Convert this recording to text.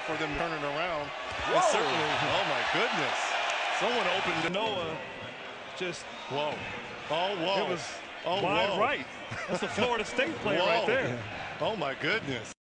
for them turning around. And certainly, oh my goodness. Someone opened to Noah. Just whoa. Oh, whoa. It was oh, wide whoa. right. That's the Florida State play whoa. right there. Oh my goodness.